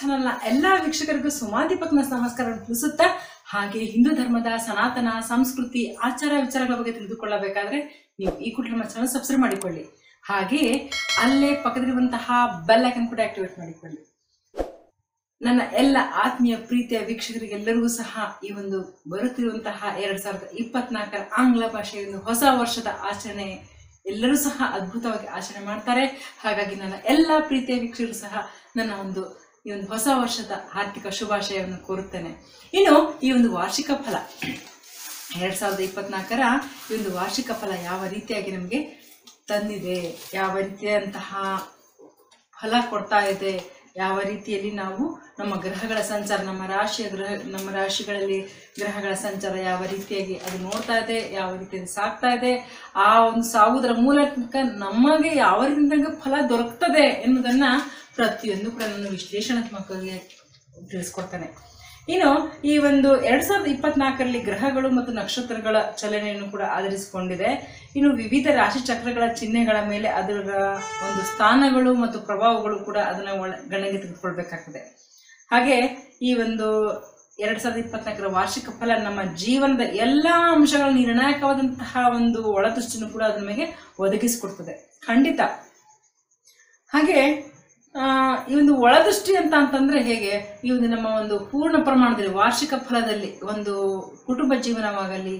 ಚಾನೆಲ್ನ ಎಲ್ಲ ವೀಕ್ಷಕರಿಗೂ ಸುಮಾದೀಪಕ್ನ ನಮಸ್ಕಾರ ತಿಳಿಸುತ್ತಾ. ಹಾಗೆ ಹಿಂದೂ ಧರ್ಮದ ಸನಾತನ, ಸಂಸ್ಕೃತಿ, ಆಚಾರ ವಿಚಾರಗಳ ಬಗ್ಗೆ ತಿಳಿದುಕೊಳ್ಳಬೇಕಾದ್ರೆ ನೀವು ಈ ಕೂಡ ನಮ್ಮ ಚಾನಲ್ ಸಬ್ಸ್ಕ್ರೈಬ್ ಮಾಡಿಕೊಳ್ಳಿ. ಹಾಗೆ ಅಲ್ಲೇ ಪಕ್ಕದಲ್ಲಿರುವಂತಹ ಬೆಲ್ ಐಕನ್ ಕೂಡ ಆಕ್ಟಿವೇಟ್ ಮಾಡಿಕೊಳ್ಳಿ. ನನ್ನ ಎಲ್ಲ ಆತ್ಮೀಯ ಪ್ರೀತಿಯ ವೀಕ್ಷಕರಿಗೆಲ್ಲರಿಗೂ ಸಹ ಈ ಒಂದು ಬರುತ್ತಿರುವಂತಹ ಎರಡ್ ಸಾವಿರದ ಇಪ್ಪತ್ನಾಲ್ಕರ ಆಂಗ್ಲ ಭಾಷೆಯ ಒಂದು ಹೊಸ ವರ್ಷದ ಆಚರಣೆ ಎಲ್ಲರೂ ಸಹ ಅದ್ಭುತವಾಗಿ ಆಚರಣೆ ಮಾಡ್ತಾರೆ. ಹಾಗಾಗಿ ನನ್ನ ಎಲ್ಲ ಪ್ರೀತಿಯ ವೀಕ್ಷಕರು ಸಹ ನನ್ನ ಒಂದು ಈ ಒಂದು ಹೊಸ ವರ್ಷದ ಆರ್ಥಿಕ ಶುಭಾಶಯವನ್ನು ಕೋರುತ್ತೇನೆ. ಇನ್ನು ಈ ಒಂದು ವಾರ್ಷಿಕ ಫಲ, ಎರಡ್ ಸಾವಿರದ ಇಪ್ಪತ್ನಾಲ್ಕರ ಈ ಒಂದು ವಾರ್ಷಿಕ ಫಲ ಯಾವ ರೀತಿಯಾಗಿ ನಮಗೆ ತಂದಿದೆ, ಯಾವ ರೀತಿಯಾದಂತಹ ಫಲ ಕೊಡ್ತಾ ಇದೆ, ಯಾವ ರೀತಿಯಲ್ಲಿ ನಾವು ನಮ್ಮ ಗ್ರಹಗಳ ಸಂಚಾರ, ನಮ್ಮ ರಾಶಿಯ ಗ್ರಹ, ನಮ್ಮ ರಾಶಿಗಳಲ್ಲಿ ಗ್ರಹಗಳ ಸಂಚಾರ ಯಾವ ರೀತಿಯಾಗಿ ಅದು ನೋಡ್ತಾ ಇದೆ, ಯಾವ ರೀತಿಯಲ್ಲಿ ಸಾಕ್ತಾ ಇದೆ, ಆ ಒಂದು ಸಾಗುವುದರ ಮೂಲಕ ನಮಗೆ ಯಾವ ರೀತಿಯಿಂದ ಫಲ ದೊರಕ್ತದೆ ಎನ್ನುವುದನ್ನ ಪ್ರತಿಯೊಂದು ಕೂಡ ನಾನು ವಿಶ್ಲೇಷಣಾತ್ಮಕವಾಗಿ ತಿಳಿಸ್ಕೊಡ್ತಾನೆ. ಇನ್ನು ಈ ಒಂದು ಎರಡ್ ಸಾವಿರದ ಇಪ್ಪತ್ನಾಲ್ಕರಲ್ಲಿ ಗ್ರಹಗಳು ಮತ್ತು ನಕ್ಷತ್ರಗಳ ಚಲನೆಯನ್ನು ಕೂಡ ಆಧರಿಸಿಕೊಂಡಿದೆ. ಇನ್ನು ವಿವಿಧ ರಾಶಿ ಚಕ್ರಗಳ ಚಿಹ್ನೆಗಳ ಮೇಲೆ ಅದರ ಒಂದು ಸ್ಥಾನಗಳು ಮತ್ತು ಪ್ರಭಾವಗಳು ಕೂಡ ಅದನ್ನ ಒಳ ಗಣನೆಗೆ ತೆಗೆದುಕೊಳ್ಬೇಕಾಗ್ತದೆ. ಹಾಗೆ ಈ ಒಂದು ಎರಡ್ ಸಾವಿರದ ಇಪ್ಪತ್ನಾಲ್ಕರ ವಾರ್ಷಿಕ ಫಲ ನಮ್ಮ ಜೀವನದ ಎಲ್ಲಾ ಅಂಶಗಳ ನಿರ್ಣಾಯಕವಾದಂತಹ ಒಂದು ಒಳದೃಷ್ಟಿಯನ್ನು ಕೂಡ ಅದು ನಮಗೆ ಒದಗಿಸಿಕೊಡ್ತದೆ. ಖಂಡಿತ. ಹಾಗೆ ಈ ಒಂದು ಒಳದೃಷ್ಟಿ ಅಂತ ಅಂತಂದ್ರೆ ಹೇಗೆ? ಈ ಒಂದು ನಮ್ಮ ಒಂದು ಪೂರ್ಣ ಪ್ರಮಾಣದಲ್ಲಿ ವಾರ್ಷಿಕ ಫಲದಲ್ಲಿ, ಒಂದು ಕುಟುಂಬ ಜೀವನವಾಗಲಿ,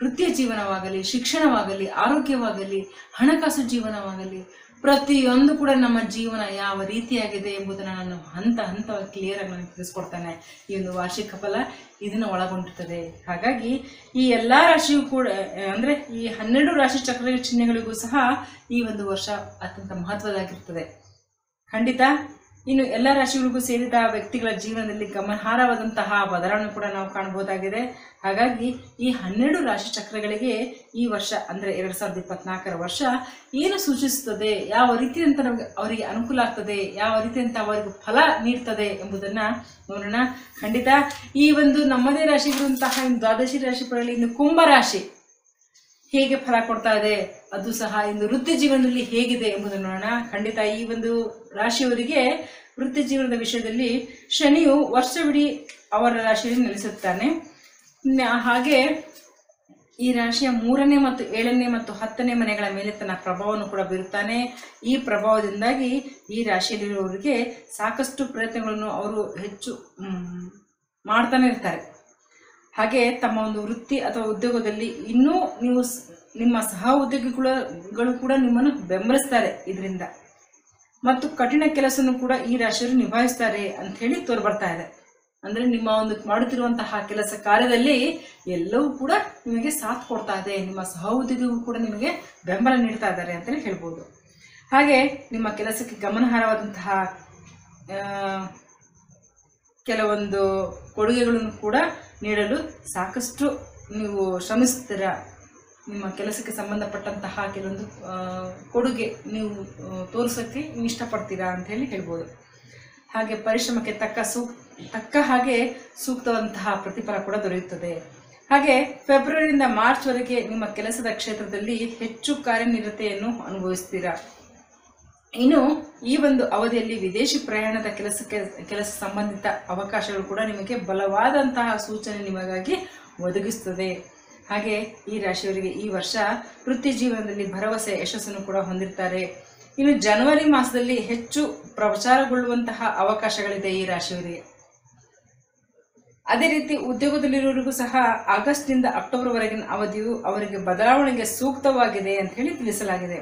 ವೃತ್ತಿಯ ಜೀವನವಾಗಲಿ, ಶಿಕ್ಷಣವಾಗಲಿ, ಆರೋಗ್ಯವಾಗಲಿ, ಹಣಕಾಸು ಜೀವನವಾಗಲಿ, ಪ್ರತಿಯೊಂದು ಕೂಡ ನಮ್ಮ ಜೀವನ ಯಾವ ರೀತಿಯಾಗಿದೆ ಎಂಬುದನ್ನು ನಾನು ಹಂತ ಹಂತವಾಗಿ ಕ್ಲಿಯರ್ ಆಗಿ ನಾನು ತಿಳಿಸ್ಕೊಡ್ತಾನೆ. ಈ ಒಂದು ವಾರ್ಷಿಕ ಫಲ ಇದನ್ನು ಒಳಗೊಂಡಿರ್ತದೆ. ಹಾಗಾಗಿ ಈ ಎಲ್ಲ ರಾಶಿಯೂ ಕೂಡ ಅಂದ್ರೆ ಈ ಹನ್ನೆರಡು ರಾಶಿ ಚಕ್ರ ಚಿಹ್ನೆಗಳಿಗೂ ಸಹ ಈ ಒಂದು ವರ್ಷ ಅತ್ಯಂತ ಮಹತ್ವದಾಗಿರ್ತದೆ ಖಂಡಿತ. ಇನ್ನು ಎಲ್ಲ ರಾಶಿಗಳಿಗೂ ಸೇರಿದ ವ್ಯಕ್ತಿಗಳ ಜೀವನದಲ್ಲಿ ಗಮನಾರ್ಹವಾದಂತಹ ಬದಲಾವಣೆ ಕೂಡ ನಾವು ಕಾಣಬಹುದಾಗಿದೆ. ಹಾಗಾಗಿ ಈ ಹನ್ನೆರಡು ರಾಶಿ ಚಕ್ರಗಳಿಗೆ ಈ ವರ್ಷ ಅಂದ್ರೆ ಎರಡ್ ಸಾವಿರದ ಇಪ್ಪತ್ನಾಲ್ಕರ ವರ್ಷ ಏನು ಸೂಚಿಸುತ್ತದೆ? ಯಾವ ರೀತಿಯಂತ ನಮಗೆ ಅವರಿಗೆ ಅನುಕೂಲ ಆಗ್ತದೆ? ಯಾವ ರೀತಿಯಂತ ಅವರಿಗೆ ಫಲ ನೀಡ್ತದೆ ಎಂಬುದನ್ನ ನೋಡೋಣ. ಖಂಡಿತ ಈ ಒಂದು ನಮ್ಮದೇ ರಾಶಿಗಿರುವಂತಹ ಇನ್ನು ದ್ವಾದಶಿ ರಾಶಿ ಇನ್ನು ಕುಂಭ ರಾಶಿ ಹೇಗೆ ಫಲ ಕೊಡ್ತಾ ಇದೆ? ಅದು ಸಹ ಇಂದು ವೃತ್ತಿ ಜೀವನದಲ್ಲಿ ಹೇಗಿದೆ ಎಂಬುದನ್ನು ನೋಡೋಣ. ಖಂಡಿತ ಈ ಒಂದು ರಾಶಿಯವರಿಗೆ ವೃತ್ತಿ ಜೀವನದ ವಿಷಯದಲ್ಲಿ ಶನಿಯು ವರ್ಷವಿಡೀ ಅವರ ರಾಶಿಯಲ್ಲಿ ನೆಲೆಸುತ್ತಾನೆ. ಹಾಗೆ ಈ ರಾಶಿಯ ಮೂರನೇ ಮತ್ತು ಏಳನೇ ಮತ್ತು ಹತ್ತನೇ ಮನೆಗಳ ಮೇಲೆ ತನ್ನ ಪ್ರಭಾವವನ್ನು ಕೂಡ ಬೀರುತ್ತಾನೆ. ಈ ಪ್ರಭಾವದಿಂದಾಗಿ ಈ ರಾಶಿಯಲ್ಲಿರುವವರಿಗೆ ಸಾಕಷ್ಟು ಪ್ರಯತ್ನಗಳನ್ನು ಅವರು ಹೆಚ್ಚು ಮಾಡ್ತಾನೆ ಇರ್ತಾರೆ. ಹಾಗೆ ತಮ್ಮ ಒಂದು ವೃತ್ತಿ ಅಥವಾ ಉದ್ಯೋಗದಲ್ಲಿ ಇನ್ನೂ ನೀವು ನಿಮ್ಮ ಸಹ ಉದ್ಯೋಗಿಗಳು ಕೂಡ ನಿಮ್ಮನ್ನು ಬೆಂಬಲಿಸ್ತಾರೆ ಇದರಿಂದ. ಮತ್ತು ಕಠಿಣ ಕೆಲಸನೂ ಕೂಡ ಈ ರಾಶಿಯವರು ನಿಭಾಯಿಸ್ತಾರೆ ಅಂತ ಹೇಳಿ ತೋರ್ಬರ್ತಾ ಇದೆ. ಅಂದ್ರೆ ನಿಮ್ಮ ಒಂದು ಮಾಡುತ್ತಿರುವಂತಹ ಕೆಲಸ ಕಾರ್ಯದಲ್ಲಿ ಎಲ್ಲವೂ ಕೂಡ ನಿಮಗೆ ಸಾಥ್ ಕೊಡ್ತಾ ಇದೆ. ನಿಮ್ಮ ಸಹ ಉದ್ಯೋಗಿಗೂ ಕೂಡ ನಿಮಗೆ ಬೆಂಬಲ ನೀಡ್ತಾ ಇದ್ದಾರೆ ಅಂತಲೇ ಹೇಳ್ಬೋದು. ಹಾಗೆ ನಿಮ್ಮ ಕೆಲಸಕ್ಕೆ ಗಮನಾರ್ಹವಾದಂತಹ ಕೆಲವೊಂದು ಕೊಡುಗೆಗಳನ್ನು ಕೂಡ ನೀಡಲು ಸಾಕಷ್ಟು ನೀವು ಶ್ರಮಿಸ್ತೀರ? ನಿಮ್ಮ ಕೆಲಸಕ್ಕೆ ಸಂಬಂಧಪಟ್ಟಂತಹ ಕೆಲವೊಂದು ಕೊಡುಗೆ ನೀವು ತೋರಿಸೋಕ್ಕೆ ನೀವು ಇಷ್ಟಪಡ್ತೀರಾ ಅಂತ ಹೇಳಿ ಹೇಳ್ಬೋದು. ಹಾಗೆ ಪರಿಶ್ರಮಕ್ಕೆ ತಕ್ಕ ಸೂಕ್, ತಕ್ಕ ಹಾಗೆ ಸೂಕ್ತವಂತಹ ಪ್ರತಿಫಲ ಕೂಡ ದೊರೆಯುತ್ತದೆ. ಹಾಗೆ ಫೆಬ್ರವರಿಯಿಂದ ಮಾರ್ಚ್ವರೆಗೆ ನಿಮ್ಮ ಕೆಲಸದ ಕ್ಷೇತ್ರದಲ್ಲಿ ಹೆಚ್ಚು ಕಾರ್ಯನಿರತೆಯನ್ನು ಅನುಭವಿಸ್ತೀರಾ? ಇನ್ನು ಈ ಒಂದು ಅವಧಿಯಲ್ಲಿ ವಿದೇಶಿ ಪ್ರಯಾಣದ ಕೆಲಸಕ್ಕೆ, ಕೆಲಸ ಸಂಬಂಧಿತ ಅವಕಾಶಗಳು ಕೂಡ ನಿಮಗೆ ಬಲವಾದಂತಹ ಸೂಚನೆ ನಿಮಗಾಗಿ ಒದಗಿಸುತ್ತದೆ ಹಾಗೆ ಈ ರಾಶಿಯವರಿಗೆ ಈ ವರ್ಷ ವೃತ್ತಿ ಜೀವನದಲ್ಲಿ ಭರವಸೆ, ಯಶಸ್ಸನ್ನು ಕೂಡ ಹೊಂದಿರ್ತಾರೆ. ಇನ್ನು ಜನವರಿ ಮಾಸದಲ್ಲಿ ಹೆಚ್ಚು ಪ್ರಚಾರಗೊಳ್ಳುವಂತಹ ಅವಕಾಶಗಳಿದೆ ಈ ರಾಶಿಯವರಿಗೆ. ಅದೇ ರೀತಿ ಉದ್ಯೋಗದಲ್ಲಿರುವವರಿಗೂ ಸಹ ಆಗಸ್ಟ್ನಿಂದ ಅಕ್ಟೋಬರ್ವರೆಗಿನ ಅವಧಿಯು ಅವರಿಗೆ ಬದಲಾವಣೆಗೆ ಸೂಕ್ತವಾಗಿದೆ ಅಂತ ಹೇಳಿ ತಿಳಿಸಲಾಗಿದೆ.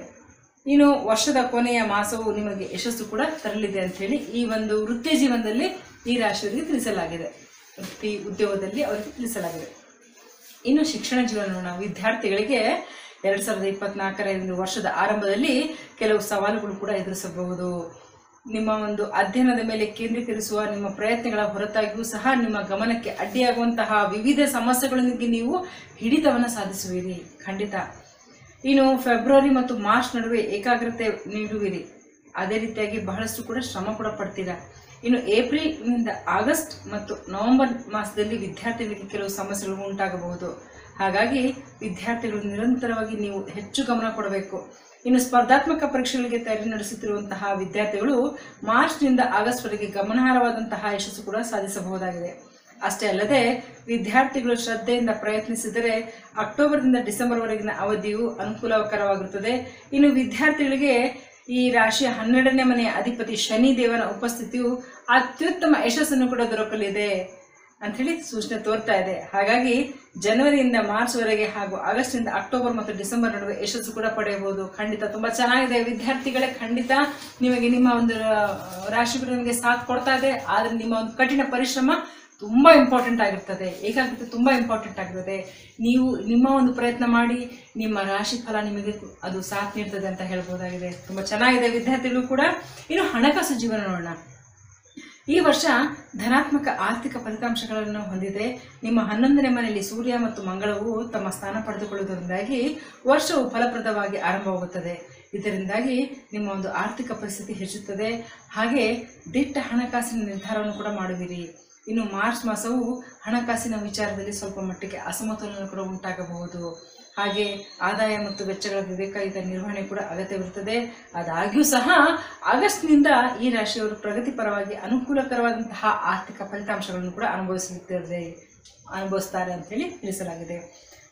ಇನ್ನು ವರ್ಷದ ಕೊನೆಯ ಮಾಸವು ನಿಮಗೆ ಯಶಸ್ಸು ಕೂಡ ತರಲಿದೆ ಅಂತ ಹೇಳಿ ಈ ಒಂದು ವೃತ್ತಿ ಜೀವನದಲ್ಲಿ ಈ ರಾಶಿಯವರಿಗೆ ತಿಳಿಸಲಾಗಿದೆ. ವೃತ್ತಿ ಉದ್ಯೋಗದಲ್ಲಿ ಅವರಿಗೆ ತಿಳಿಸಲಾಗಿದೆ. ಇನ್ನು ಶಿಕ್ಷಣ ಜೀವನ ವಿದ್ಯಾರ್ಥಿಗಳಿಗೆ ಎರಡ್ ಸಾವಿರದ ಇಪ್ಪತ್ನಾಲ್ಕರ ವರ್ಷದ ಆರಂಭದಲ್ಲಿ ಕೆಲವು ಸವಾಲುಗಳು ಕೂಡ ಎದುರಿಸಬಹುದು. ನಿಮ್ಮ ಒಂದು ಅಧ್ಯಯನದ ಮೇಲೆ ಕೇಂದ್ರೀಕರಿಸುವ ನಿಮ್ಮ ಪ್ರಯತ್ನಗಳ ಹೊರತಾಗಿಯೂ ಸಹ ನಿಮ್ಮ ಗಮನಕ್ಕೆ ಅಡ್ಡಿಯಾಗುವಂತಹ ವಿವಿಧ ಸಮಸ್ಯೆಗಳೊಂದಿಗೆ ನೀವು ಹಿಡಿತವನ್ನು ಸಾಧಿಸುವಿರಿ. ಖಂಡಿತ. ಇನ್ನು ಫೆಬ್ರವರಿ ಮತ್ತು ಮಾರ್ಚ್ ನಡುವೆ ಏಕಾಗ್ರತೆ ನೀಡುವಿರಿ. ಅದೇ ರೀತಿಯಾಗಿ ಬಹಳಷ್ಟು ಕೂಡ ಶ್ರಮ ಕೂಡ ಪಡ್ತೀರಾ. ಇನ್ನು ಏಪ್ರಿಲ್ನಿಂದ ಆಗಸ್ಟ್ ಮತ್ತು ನವೆಂಬರ್ ಮಾಸದಲ್ಲಿ ವಿದ್ಯಾರ್ಥಿಗಳಿಗೆ ಕೆಲವು ಸಮಸ್ಯೆಗಳು ಉಂಟಾಗಬಹುದು. ಹಾಗಾಗಿ ವಿದ್ಯಾರ್ಥಿಗಳು ನಿರಂತರವಾಗಿ ನೀವು ಹೆಚ್ಚು ಗಮನ ಕೊಡಬೇಕು. ಇನ್ನು ಸ್ಪರ್ಧಾತ್ಮಕ ಪರೀಕ್ಷೆಗಳಿಗೆ ತಯಾರಿ ನಡೆಸುತ್ತಿರುವಂತಹ ವಿದ್ಯಾರ್ಥಿಗಳು ಮಾರ್ಚ್ನಿಂದ ಆಗಸ್ಟ್ವರೆಗೆ ಗಮನಾರ್ಹವಾದಂತಹ ಯಶಸ್ಸು ಕೂಡ ಸಾಧಿಸಬಹುದಾಗಿದೆ. ಅಷ್ಟೇ ಅಲ್ಲದೆ ವಿದ್ಯಾರ್ಥಿಗಳು ಶ್ರದ್ಧೆಯಿಂದ ಪ್ರಯತ್ನಿಸಿದರೆ ಅಕ್ಟೋಬರ್ನಿಂದ ಡಿಸೆಂಬರ್ವರೆಗಿನ ಅವಧಿಯು ಅನುಕೂಲಕರವಾಗಿರುತ್ತದೆ. ಇನ್ನು ವಿದ್ಯಾರ್ಥಿಗಳಿಗೆ ಈ ರಾಶಿಯ ಹನ್ನೆರಡನೇ ಮನೆಯ ಅಧಿಪತಿ ಶನಿ ದೇವನ ಉಪಸ್ಥಿತಿಯು ಅತ್ಯುತ್ತಮ ಯಶಸ್ಸನ್ನು ಕೂಡ ದೊರಕಲಿದೆ ಅಂಥೇಳಿ ಸೂಚನೆ ತೋರ್ತಾ ಇದೆ. ಹಾಗಾಗಿ ಜನವರಿಯಿಂದ ಮಾರ್ಚ್ವರೆಗೆ ಹಾಗೂ ಆಗಸ್ಟ್ನಿಂದ ಅಕ್ಟೋಬರ್ ಮತ್ತು ಡಿಸೆಂಬರ್ ನಡುವೆ ಯಶಸ್ಸು ಕೂಡ ಪಡೆಯಬಹುದು. ಖಂಡಿತ ತುಂಬಾ ಚೆನ್ನಾಗಿದೆ. ವಿದ್ಯಾರ್ಥಿಗಳೇ ಖಂಡಿತ ನಿಮಗೆ ನಿಮ್ಮ ಒಂದು ರಾಶಿ ನಿಮಗೆ ಸಾಥ್ ಕೊಡ್ತಾ ಇದೆ. ಆದ್ರೆ ನಿಮ್ಮ ಒಂದು ಕಠಿಣ ಪರಿಶ್ರಮ ತುಂಬಾ ಇಂಪಾರ್ಟೆಂಟ್ ಆಗಿರ್ತದೆ. ಏಕಾಗ್ರತೆ ತುಂಬಾ ಇಂಪಾರ್ಟೆಂಟ್ ಆಗಿರ್ತದೆ. ನೀವು ನಿಮ್ಮ ಒಂದು ಪ್ರಯತ್ನ ಮಾಡಿ, ನಿಮ್ಮ ರಾಶಿ ಫಲ ನಿಮಗೆ ಅದು ಸಾಥ್ ನೀಡ್ತದೆ ಅಂತ ಹೇಳ್ಬೋದಾಗಿದೆ. ತುಂಬಾ ಚೆನ್ನಾಗಿದೆ ವಿದ್ಯಾರ್ಥಿಗಳು ಕೂಡ. ಇನ್ನು ಹಣಕಾಸು ಜೀವನ ನೋಡೋಣ. ಈ ವರ್ಷ ಧನಾತ್ಮಕ ಆರ್ಥಿಕ ಫಲಿತಾಂಶಗಳನ್ನು ಹೊಂದಿದೆ ನಿಮ್ಮ ಹನ್ನೊಂದನೇ ಮನೆಯಲ್ಲಿ ಸೂರ್ಯ ಮತ್ತು ಮಂಗಳವು ತಮ್ಮ ಸ್ಥಾನ ಪಡೆದುಕೊಳ್ಳುವುದರಿಂದಾಗಿ ವರ್ಷವು ಫಲಪ್ರದವಾಗಿ ಆರಂಭವಾಗುತ್ತದೆ. ಇದರಿಂದಾಗಿ ನಿಮ್ಮ ಒಂದು ಆರ್ಥಿಕ ಪರಿಸ್ಥಿತಿ ಹೆಚ್ಚುತ್ತದೆ. ಹಾಗೆ ದಿಟ್ಟ ಹಣಕಾಸಿನ ನಿರ್ಧಾರವನ್ನು ಕೂಡ ಮಾಡುವಿರಿ. ಇನ್ನು ಮಾರ್ಚ್ ಮಾಸವು ಹಣಕಾಸಿನ ವಿಚಾರದಲ್ಲಿ ಸ್ವಲ್ಪ ಮಟ್ಟಿಗೆ ಅಸಮತೋಲನ ಕೂಡ ಉಂಟಾಗಬಹುದು. ಹಾಗೆ ಆದಾಯ ಮತ್ತು ವೆಚ್ಚಗಳ ವಿವೇಕಯುತ ನಿರ್ವಹಣೆ ಕೂಡ ಅಗತ್ಯವಿರುತ್ತದೆ ಅದಾಗ್ಯೂ ಸಹ ಆಗಸ್ಟ್ನಿಂದ ಈ ರಾಶಿಯವರು ಪ್ರಗತಿಪರವಾಗಿ ಅನುಕೂಲಕರವಾದಂತಹ ಆರ್ಥಿಕ ಫಲಿತಾಂಶಗಳನ್ನು ಕೂಡ ಅನುಭವಿಸುತ್ತದೆ ಅನುಭವಿಸ್ತಾರೆ ಅಂತೇಳಿ ತಿಳಿಸಲಾಗಿದೆ.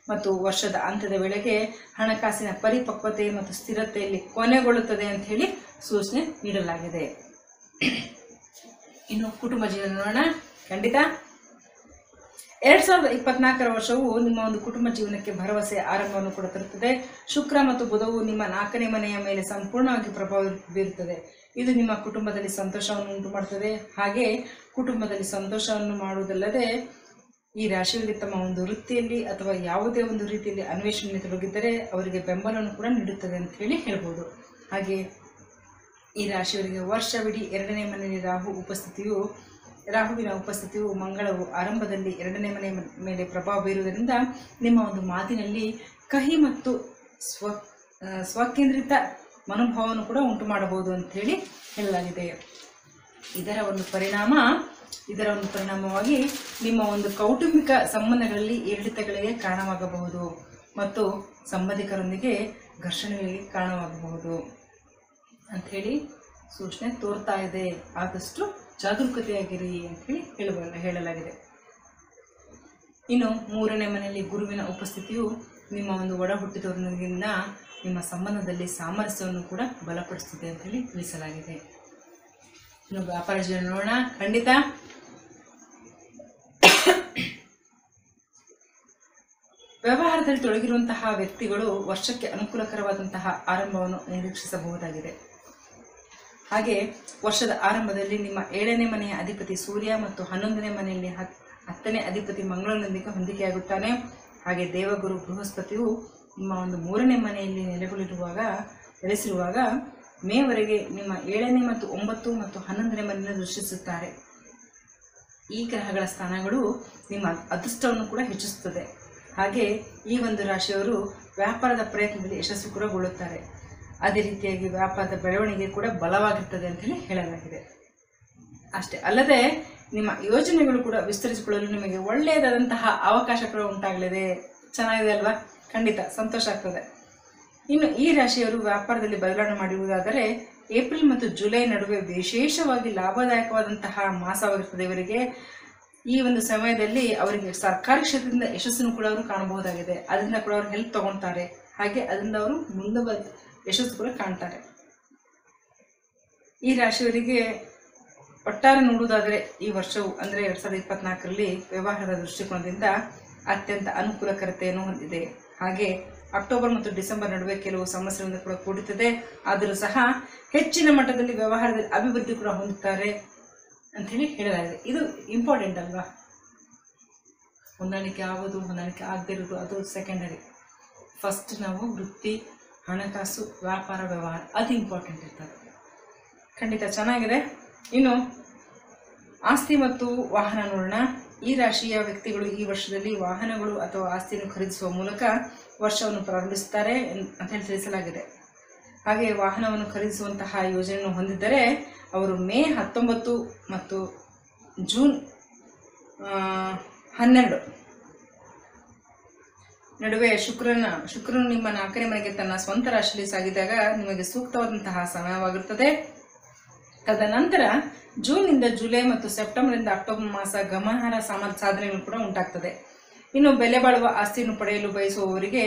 ಮತ್ತು ವರ್ಷದ ಅಂತ್ಯದ ವೇಳೆಗೆ ಹಣಕಾಸಿನ ಪರಿಪಕ್ವತೆ ಮತ್ತು ಸ್ಥಿರತೆಯಲ್ಲಿ ಕೊನೆಗೊಳ್ಳುತ್ತದೆ ಅಂತ ಹೇಳಿ ಸೂಚನೆ ನೀಡಲಾಗಿದೆ. ಇನ್ನು ಕುಟುಂಬ ಜೀವನ ನೋಡೋಣ. ಖಂಡಿತ. ಎರಡ್ ಸಾವಿರದ ಇಪ್ಪತ್ನಾಲ್ಕರ ವರ್ಷವು ನಿಮ್ಮ ಒಂದು ಕುಟುಂಬ ಜೀವನಕ್ಕೆ ಭರವಸೆ ಆರಂಭವನ್ನು ಕೂಡ ತರುತ್ತದೆ ಶುಕ್ರ ಮತ್ತು ಬುಧವು ನಿಮ್ಮ ನಾಲ್ಕನೇ ಮನೆಯ ಮೇಲೆ ಸಂಪೂರ್ಣವಾಗಿ ಪ್ರಭಾವ ಬೀರುತ್ತದೆ. ಇದು ನಿಮ್ಮ ಕುಟುಂಬದಲ್ಲಿ ಸಂತೋಷವನ್ನು ಉಂಟು ಮಾಡುತ್ತದೆ ಹಾಗೆ ಕುಟುಂಬದಲ್ಲಿ ಸಂತೋಷವನ್ನು ಮಾಡುವುದಲ್ಲದೆ ಈ ರಾಶಿಯಲ್ಲಿ ತಮ್ಮ ಒಂದು ವೃತ್ತಿಯಲ್ಲಿ ಅಥವಾ ಯಾವುದೇ ಒಂದು ರೀತಿಯಲ್ಲಿ ಅನ್ವೇಷಣೆ ತೊಡಗಿದ್ದರೆ ಅವರಿಗೆ ಬೆಂಬಲವನ್ನು ಕೂಡ ನೀಡುತ್ತದೆ ಅಂತ ಹೇಳಿ ಹೇಳ್ಬೋದು. ಹಾಗೆ ಈ ರಾಶಿಯವರಿಗೆ ವರ್ಷವಿಡೀ ಎರಡನೇ ಮನೆಯಲ್ಲಿ ರಾಹು ಉಪಸ್ಥಿತಿಯು ರಾಹುವಿನ ಉಪಸ್ಥಿತಿಯು ಮಂಗಳವು ಆರಂಭದಲ್ಲಿ ಎರಡನೇ ಮನೆ ಮೇಲೆ ಪ್ರಭಾವ ಬೀರುವುದರಿಂದ ನಿಮ್ಮ ಒಂದು ಮಾತಿನಲ್ಲಿ ಕಹಿ ಮತ್ತು ಸ್ವ ಸ್ವಕೇಂದ್ರಿತ ಮನೋಭಾವವನ್ನು ಕೂಡ ಉಂಟು ಮಾಡಬಹುದು ಅಂತ ಹೇಳಿ ಹೇಳಲಾಗಿದೆ. ಇದರ ಒಂದು ಪರಿಣಾಮ, ಇದರ ಒಂದು ಪರಿಣಾಮವಾಗಿ ನಿಮ್ಮ ಒಂದು ಕೌಟುಂಬಿಕ ಸಂಬಂಧಗಳಲ್ಲಿ ಏರಿಳಿತಗಳಿಗೆ ಕಾರಣವಾಗಬಹುದು ಮತ್ತು ಸಂಬಂಧಿಕರೊಂದಿಗೆ ಘರ್ಷಣೆಗಳಿಗೆ ಕಾರಣವಾಗಬಹುದು ಅಂಥೇಳಿ ಸೂಚನೆ ತೋರ್ತಾ ಇದೆ. ಆದಷ್ಟು ಜಾಗರೂಕತೆಯಾಗಿರಿ ಅಂತ ಹೇಳುವ ಹೇಳಲಾಗಿದೆ. ಇನ್ನು ಮೂರನೇ ಮನೆಯಲ್ಲಿ ಗುರುವಿನ ಉಪಸ್ಥಿತಿಯು ನಿಮ್ಮ ಒಂದು ಒಡ ಹುಟ್ಟಿದವರಿಂದ ನಿಮ್ಮ ಸಂಬಂಧದಲ್ಲಿ ಸಾಮರಸ್ಯವನ್ನು ಕೂಡ ಬಲಪಡಿಸುತ್ತದೆ ಅಂತ ಹೇಳಿ ತಿಳಿಸಲಾಗಿದೆ. ಇನ್ನು ವ್ಯಾಪಾರ ಜೀವನ ನೋಡೋಣ. ಖಂಡಿತ. ವ್ಯವಹಾರದಲ್ಲಿ ತೊಡಗಿರುವಂತಹ ವ್ಯಕ್ತಿಗಳು ವರ್ಷಕ್ಕೆ ಅನುಕೂಲಕರವಾದಂತಹ ಆರಂಭವನ್ನು ನಿರೀಕ್ಷಿಸಬಹುದಾಗಿದೆ. ಹಾಗೆ ವರ್ಷದ ಆರಂಭದಲ್ಲಿ ನಿಮ್ಮ ಏಳನೇ ಮನೆಯ ಅಧಿಪತಿ ಸೂರ್ಯ ಮತ್ತು ಹನ್ನೊಂದನೇ ಮನೆಯಲ್ಲಿ ಹತ್, ಹತ್ತನೇ ಅಧಿಪತಿ ಮಂಗಳನೊಂದಿಗೆ ಹೊಂದಿಕೆಯಾಗುತ್ತಾನೆ. ಹಾಗೆ ದೇವಗುರು ಬೃಹಸ್ಪತಿಯು ನಿಮ್ಮ ಒಂದು ಮೂರನೇ ಮನೆಯಲ್ಲಿ ನೆಲೆಗೊಳ್ಳಿರುವಾಗ, ನೆಲೆಸಿರುವಾಗ ಮೇವರೆಗೆ ನಿಮ್ಮ ಏಳನೇ ಮತ್ತು ಒಂಬತ್ತು ಮತ್ತು ಹನ್ನೊಂದನೇ ಮನೆಯನ್ನು ದೃಷ್ಟಿಸುತ್ತಾರೆ. ಈ ಗ್ರಹಗಳ ಸ್ಥಾನಗಳು ನಿಮ್ಮ ಅದೃಷ್ಟವನ್ನು ಕೂಡ ಹೆಚ್ಚಿಸುತ್ತದೆ. ಹಾಗೆ ಈ ಒಂದು ರಾಶಿಯವರು ವ್ಯಾಪಾರದ ಪ್ರಯತ್ನದಲ್ಲಿ ಯಶಸ್ಸು ಕೂಡ ಗೊಳ್ಳುತ್ತಾರೆ ಅದೇ ರೀತಿಯಾಗಿ ವ್ಯಾಪಾರದ ಬೆಳವಣಿಗೆ ಕೂಡ ಬಲವಾಗಿರ್ತದೆ ಅಂತಲೇ ಹೇಳಲಾಗಿದೆ. ಅಷ್ಟೇ ಅಲ್ಲದೆ ನಿಮ್ಮ ಯೋಜನೆಗಳು ಕೂಡ ವಿಸ್ತರಿಸಿಕೊಳ್ಳಲು ನಿಮಗೆ ಒಳ್ಳೆಯದಾದಂತಹ ಅವಕಾಶ ಕೂಡ ಉಂಟಾಗಲಿದೆ. ಚೆನ್ನಾಗಿದೆ ಅಲ್ವಾ? ಖಂಡಿತ ಸಂತೋಷ ಆಗ್ತದೆ. ಇನ್ನು ಈ ರಾಶಿಯವರು ವ್ಯಾಪಾರದಲ್ಲಿ ಬದಲಾವಣೆ ಮಾಡಿರುವುದಾದರೆ ಏಪ್ರಿಲ್ ಮತ್ತು ಜುಲೈ ನಡುವೆ ವಿಶೇಷವಾಗಿ ಲಾಭದಾಯಕವಾದಂತಹ ಮಾಸವಾಗಿರ್ತದೆ ಇವರಿಗೆ. ಈ ಒಂದು ಸಮಯದಲ್ಲಿ ಅವರಿಗೆ ಸರ್ಕಾರಿ ಕ್ಷೇತ್ರದಿಂದ ಯಶಸ್ಸನ್ನು ಕೂಡ ಅವರು ಕಾಣಬಹುದಾಗಿದೆ. ಅದರಿಂದ ಕೂಡ ಅವರು ಹೆಲ್ಪ್ ತಗೊಳ್ತಾರೆ. ಹಾಗೆ ಅದರಿಂದ ಅವರು ಮುಂದೆ ಯಶಸ್ಸು ಕೂಡ ಕಾಣ್ತಾರೆ. ಈ ರಾಶಿಯವರಿಗೆ ಒಟ್ಟಾರೆ ನೋಡುವುದಾದರೆ ಈ ವರ್ಷವು ಅಂದರೆ ಎರಡು ಸಾವಿರದ ಇಪ್ಪತ್ನಾಲ್ಕರಲ್ಲಿ ವ್ಯವಹಾರದ ದೃಷ್ಟಿಕೋನದಿಂದ ಅತ್ಯಂತ ಅನುಕೂಲಕರತೆಯನ್ನು ಹೊಂದಿದೆ. ಹಾಗೆ ಅಕ್ಟೋಬರ್ ಮತ್ತು ಡಿಸೆಂಬರ್ ನಡುವೆ ಕೆಲವು ಸಮಸ್ಯೆಗಳಿಂದ ಕೂಡ ಕೂಡುತ್ತದೆ ಆದರೂ ಸಹ ಹೆಚ್ಚಿನ ಮಟ್ಟದಲ್ಲಿ ವ್ಯವಹಾರದಲ್ಲಿ ಅಭಿವೃದ್ಧಿ ಕೂಡ ಹೊಂದುತ್ತಾರೆ ಅಂಥೇಳಿ ಹೇಳಲಾಗಿದೆ. ಇದು ಇಂಪಾರ್ಟೆಂಟ್ ಅಲ್ವಾ? ಹೊಂದಾಣಿಕೆ ಆಗೋದು, ಹೊಂದಾಣಿಕೆ ಆಗದೇ ಇರೋದು ಅದು ಸೆಕೆಂಡರಿ ಫಸ್ಟ್ ನಾವು ವೃತ್ತಿ ಹಣಕಾಸು ವ್ಯಾಪಾರ ವ್ಯವಹಾರ ಅದು ಇಂಪಾರ್ಟೆಂಟ್ ಇರ್ತದೆ. ಖಂಡಿತ ಚೆನ್ನಾಗಿದೆ. ಇನ್ನು ಆಸ್ತಿ ಮತ್ತು ವಾಹನ ನೋಡೋಣ. ಈ ರಾಶಿಯ ವ್ಯಕ್ತಿಗಳು ಈ ವರ್ಷದಲ್ಲಿ ವಾಹನಗಳು ಅಥವಾ ಆಸ್ತಿಯನ್ನು ಖರೀದಿಸುವ ಮೂಲಕ ವರ್ಷವನ್ನು ಪ್ರಾರಂಭಿಸುತ್ತಾರೆ ಅಂತ ಹೇಳಿ ತಿಳಿಸಲಾಗಿದೆ. ಹಾಗೆ ವಾಹನವನ್ನು ಖರೀದಿಸುವಂತಹ ಯೋಜನೆಯನ್ನು ಹೊಂದಿದ್ದರೆ ಅವರು ಮೇ ಹತ್ತೊಂಬತ್ತು ಮತ್ತು ಜೂನ್ ಹನ್ನೆರಡು ನಡುವೆ ಶುಕ್ರನ, ಶುಕ್ರನು ನಿಮ್ಮ ನಾಲ್ಕನೇ ಮನೆಗೆ ತನ್ನ ಸ್ವಂತ ರಾಶಿಯಲ್ಲಿ ಸಾಗಿದಾಗ ನಿಮಗೆ ಸೂಕ್ತವಾದಂತಹ ಸಮಯವಾಗಿರುತ್ತದೆ ತದನಂತರ ಜೂನ್ನಿಂದ ಜುಲೈ ಮತ್ತು ಸೆಪ್ಟೆಂಬರ್ನಿಂದ ಅಕ್ಟೋಬರ್ ಮಾಸ ಗಮನಾರ್ಹ ಸಾಮರ್ಥ್ಯ ಸಾಧನೆಗಳು ಕೂಡ ಉಂಟಾಗ್ತದೆ. ಇನ್ನು ಬೆಲೆ ಬಾಳುವ ಆಸ್ತಿಯನ್ನು ಪಡೆಯಲು ಬಯಸುವವರಿಗೆ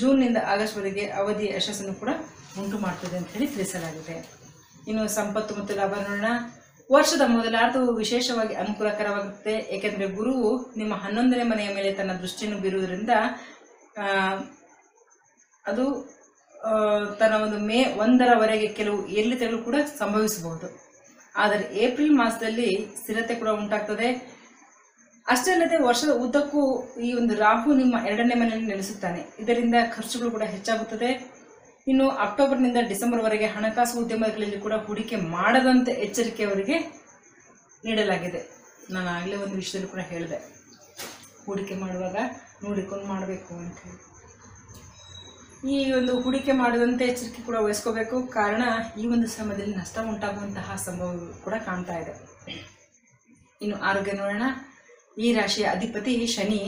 ಜೂನ್ನಿಂದ ಆಗಸ್ಟ್ವರೆಗೆ ಅವಧಿ ಯಶಸ್ಸನ್ನು ಕೂಡ ಉಂಟು ಮಾಡ್ತದೆ ಅಂತ ಹೇಳಿ ತಿಳಿಸಲಾಗಿದೆ. ಇನ್ನು ಸಂಪತ್ತು ಮತ್ತು ಲಾಭ ನೋಡೋಣ. ವರ್ಷದ ಮೊದಲಾರ್ಧವು ವಿಶೇಷವಾಗಿ ಅನುಕೂಲಕರವಾಗುತ್ತೆ. ಏಕೆಂದರೆ ಗುರುವು ನಿಮ್ಮ ಹನ್ನೊಂದನೇ ಮನೆಯ ಮೇಲೆ ತನ್ನ ದೃಷ್ಟಿಯನ್ನು ಬೀರುವುದರಿಂದ ಅದು ತನ್ನ ಒಂದು ಮೇ ಒಂದರವರೆಗೆ ಕೆಲವು ಏರಿಳಿತಗಳು ಕೂಡ ಸಂಭವಿಸಬಹುದು. ಆದರೆ ಏಪ್ರಿಲ್ ಮಾಸದಲ್ಲಿ ಸ್ಥಿರತೆ ಕೂಡ ಉಂಟಾಗ್ತದೆ. ಅಷ್ಟೇ ಅಲ್ಲದೆ ವರ್ಷದ ಉದ್ದಕ್ಕೂ ಈ ಒಂದು ರಾಹು ನಿಮ್ಮ ಎರಡನೇ ಮನೆಯಲ್ಲಿ ನೆಲೆಸುತ್ತಾನೆ. ಇದರಿಂದ ಖರ್ಚುಗಳು ಕೂಡ ಹೆಚ್ಚಾಗುತ್ತದೆ. ಇನ್ನು ಅಕ್ಟೋಬರ್ನಿಂದ ಡಿಸೆಂಬರ್ವರೆಗೆ ಹಣಕಾಸು ಉದ್ಯಮಗಳಲ್ಲಿ ಕೂಡ ಹೂಡಿಕೆ ಮಾಡದಂತೆ ಎಚ್ಚರಿಕೆ ಅವರಿಗೆ ನೀಡಲಾಗಿದೆ. ನಾನು ಆಗಲೇ ಒಂದು ವಿಷಯದಲ್ಲಿ ಕೂಡ ಹೇಳಿದೆ. ಹೂಡಿಕೆ ಮಾಡುವಾಗ ನೋಡಿಕೊಂಡು ಮಾಡಬೇಕು ಅಂತ ಹೇಳಿ. ಈ ಒಂದು ಹೂಡಿಕೆ ಮಾಡದಂತೆ ಎಚ್ಚರಿಕೆ ಕೂಡ ವಹಿಸ್ಕೋಬೇಕು. ಕಾರಣ ಈ ಒಂದು ಸಮಯದಲ್ಲಿ ನಷ್ಟ ಉಂಟಾಗುವಂತಹ ಸಂಭವಗಳು ಕೂಡ ಕಾಣ್ತಾ ಇದೆ. ಇನ್ನು ಆರೋಗ್ಯ ನೋಡೋಣ. ಈ ರಾಶಿಯ ಅಧಿಪತಿ ಶನಿ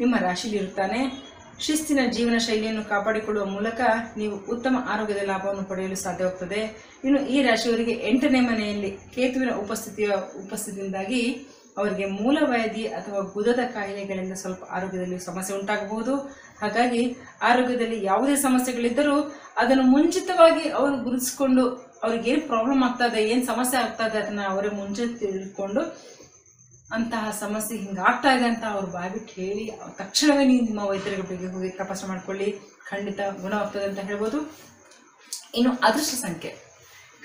ನಿಮ್ಮ ರಾಶಿಯಲ್ಲಿ ಇರುತ್ತಾನೆ. ಶಿಸ್ತಿನ ಜೀವನ ಶೈಲಿಯನ್ನು ಕಾಪಾಡಿಕೊಳ್ಳುವ ಮೂಲಕ ನೀವು ಉತ್ತಮ ಆರೋಗ್ಯದ ಲಾಭವನ್ನು ಪಡೆಯಲು ಸಾಧ್ಯವಾಗ್ತದೆ. ಇನ್ನು ಈ ರಾಶಿಯವರಿಗೆ ಎಂಟನೇ ಮನೆಯಲ್ಲಿ ಕೇತುವಿನ ಉಪಸ್ಥಿತಿಯ ಉಪಸ್ಥಿತಿಯಿಂದಾಗಿ ಅವರಿಗೆ ಮೂಲವ್ಯಾಧಿ ಅಥವಾ ಗುದದ ಕಾಯಿಲೆಗಳಿಂದ ಸ್ವಲ್ಪ ಆರೋಗ್ಯದಲ್ಲಿ ಸಮಸ್ಯೆ ಉಂಟಾಗಬಹುದು. ಹಾಗಾಗಿ ಆರೋಗ್ಯದಲ್ಲಿ ಯಾವುದೇ ಸಮಸ್ಯೆಗಳಿದ್ದರೂ ಅದನ್ನು ಮುಂಚಿತವಾಗಿ ಅವರು ಗುರುತಿಸಿಕೊಂಡು ಅವ್ರಿಗೆ ಏನು ಪ್ರಾಬ್ಲಮ್ ಆಗ್ತಾ ಇದೆ ಏನು ಸಮಸ್ಯೆ ಆಗ್ತಾ ಇದೆ ಅದನ್ನು ಅವರೇ ಮುಂಚೆ ತಿಳ್ಕೊಂಡು ಅಂತಹ ಸಮಸ್ಯೆ ಹಿಂಗಾಗ್ತಾ ಇದೆ ಅಂತ ಅವ್ರು ಬಾಯ್ಬಿಟ್ಟು ಹೇಳಿ ತಕ್ಷಣವೇ ನೀವು ನಿಮ್ಮ ವೈದ್ಯರ ಬಗ್ಗೆ ಹೋಗಿ ತಪಾಸಣೆ ಮಾಡ್ಕೊಳ್ಳಿ. ಖಂಡಿತ ಗುಣ ಆಗ್ತದೆ ಅಂತ ಹೇಳ್ಬೋದು. ಇನ್ನು ಅದೃಷ್ಟ ಸಂಖ್ಯೆ.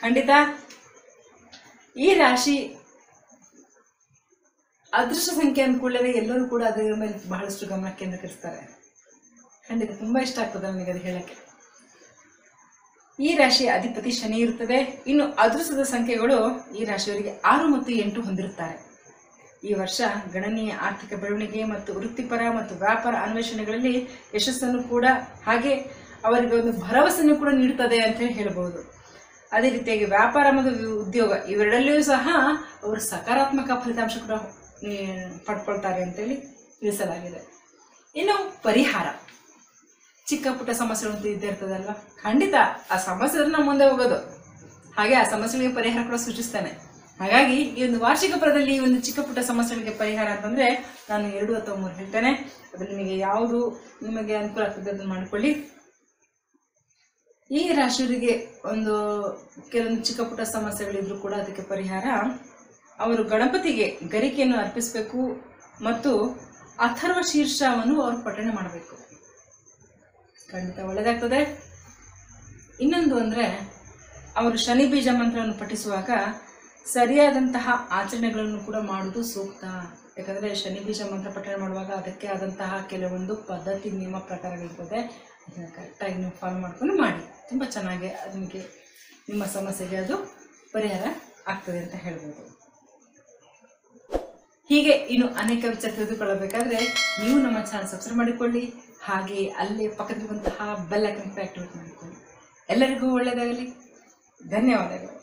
ಖಂಡಿತ ಈ ರಾಶಿ ಅದೃಷ್ಟ ಸಂಖ್ಯೆ ಅಂದ್ಕೊಳ್ಳದೆ ಎಲ್ಲರೂ ಕೂಡ ಅದರ ಮೇಲೆ ಬಹಳಷ್ಟು ಗಮನ ಕೇಂದ್ರೀಕರಿಸ್ತಾರೆ ಖಂಡಿತ ತುಂಬಾ ಇಷ್ಟ ಆಗ್ತದೆ ನನಗೆ ಅದು ಹೇಳಕ್ಕೆ. ಈ ರಾಶಿಯ ಅಧಿಪತಿ ಶನಿ ಇರುತ್ತದೆ ಇನ್ನು ಅದೃಷ್ಟದ ಸಂಖ್ಯೆಗಳು ಈ ರಾಶಿಯವರಿಗೆ ಆರು ಮತ್ತು ಎಂಟು ಹೊಂದಿರುತ್ತಾರೆ. ಈ ವರ್ಷ ಗಣನೀಯ ಆರ್ಥಿಕ ಬೆಳವಣಿಗೆ ಮತ್ತು ವೃತ್ತಿಪರ ಮತ್ತು ವ್ಯಾಪಾರ ಅನ್ವೇಷಣೆಗಳಲ್ಲಿ ಯಶಸ್ಸನ್ನು ಕೂಡ ಹಾಗೆ ಅವರಿಗೆ ಒಂದು ಭರವಸೆಯನ್ನು ಕೂಡ ನೀಡುತ್ತದೆ ಅಂತ ಹೇಳಿ ಹೇಳಬಹುದು. ಅದೇ ರೀತಿಯಾಗಿ ವ್ಯಾಪಾರ ಮತ್ತು ಉದ್ಯೋಗ ಇವೆರಡಲ್ಲಿಯೂ ಸಹ ಅವರು ಸಕಾರಾತ್ಮಕ ಫಲಿತಾಂಶ ಕೂಡ ಪಡ್ಕೊಳ್ತಾರೆ ಅಂತೇಳಿ ತಿಳಿಸಲಾಗಿದೆ. ಇನ್ನು ಪರಿಹಾರ. ಚಿಕ್ಕ ಪುಟ್ಟ ಸಮಸ್ಯೆಗಳು ಇದ್ದೇ ಇರ್ತದಲ್ವಾ? ಖಂಡಿತ ಆ ಸಮಸ್ಯೆ ನಮ್ಮ ಮುಂದೆ ಹೋಗೋದು. ಹಾಗೆ ಆ ಸಮಸ್ಯೆಗಳಿಗೆ ಪರಿಹಾರ ಕೂಡ ಸೂಚಿಸ್ತಾನೆ ಹಾಗಾಗಿ ಈ ಒಂದು ವಾರ್ಷಿಕ ಪದದಲ್ಲಿ ಈ ಒಂದು ಚಿಕ್ಕ ಪುಟ್ಟ ಸಮಸ್ಯೆಗಳಿಗೆ ಪರಿಹಾರ ಅಂತಂದ್ರೆ ನಾನು ಎರಡು ಅಥವಾ ಮೂರು ಹೇಳ್ತೇನೆ. ಅದ್ರಲ್ಲಿ ನಿಮಗೆ ಯಾವುದು ನಿಮಗೆ ಅನುಕೂಲ ಆಗ್ತದೆ ಅದನ್ನು ಮಾಡಿಕೊಳ್ಳಿ. ಈ ರಾಶಿಯವರಿಗೆ ಒಂದು ಕೆಲವೊಂದು ಚಿಕ್ಕ ಪುಟ್ಟ ಸಮಸ್ಯೆಗಳಿದ್ರು ಕೂಡ ಅದಕ್ಕೆ ಪರಿಹಾರ. ಅವರು ಗಣಪತಿಗೆ ಗರಿಕೆಯನ್ನು ಅರ್ಪಿಸಬೇಕು ಮತ್ತು ಅಥರ್ವ ಶೀರ್ಷವನ್ನು ಅವರು ಪಠಣೆ ಮಾಡಬೇಕು. ಖಂಡಿತ ಒಳ್ಳೆಯದಾಗ್ತದೆ ಇನ್ನೊಂದು ಅಂದರೆ, ಅವರು ಶನಿ ಬೀಜ ಮಂತ್ರವನ್ನು ಪಠಿಸುವಾಗ ಸರಿಯಾದಂತಹ ಆಚರಣೆಗಳನ್ನು ಕೂಡ ಮಾಡುವುದು ಸೂಕ್ತ. ಯಾಕಂದರೆ ಶನಿ ಬೀಜ ಮಂತ್ರ ಪಠಣೆ ಮಾಡುವಾಗ ಅದಕ್ಕೆ ಆದಂತಹ ಕೆಲವೊಂದು ಪದ್ಧತಿ, ನಿಯಮ ಪ್ರಕಾರಗಳಿರ್ತದೆ ಅದನ್ನು ಕರೆಕ್ಟಾಗಿ ನೀವು ಫಾಲೋ ಮಾಡ್ಕೊಂಡು ಮಾಡಿ. ತುಂಬ ಚೆನ್ನಾಗಿ ಅದಕ್ಕೆ ನಿಮ್ಮ ಸಮಸ್ಯೆಗೆ ಅದು ಪರಿಹಾರ ಆಗ್ತದೆ ಅಂತ ಹೇಳ್ಬೋದು. ಹೀಗೆ ಇನ್ನು ಅನೇಕ ವಿಚಾರ ತಿಳಿದುಕೊಳ್ಳಬೇಕಾದ್ರೆ ನೀವು ನಮ್ಮ ಚಾನಲ್ ಸಬ್ಸ್ಕ್ರೈಬ್ ಮಾಡಿಕೊಳ್ಳಿ, ಹಾಗೆ ಅಲ್ಲೇ ಪಕ್ಕದಲ್ಲಿರುವಂತಹ ಬೆಲ್ ಐಕನ್ ಆಕ್ಟಿವೇಟ್ ಮಾಡಿಕೊಳ್ಳಿ. ಎಲ್ಲರಿಗೂ ಒಳ್ಳೆಯದಾಗಲಿ. ಧನ್ಯವಾದಗಳು.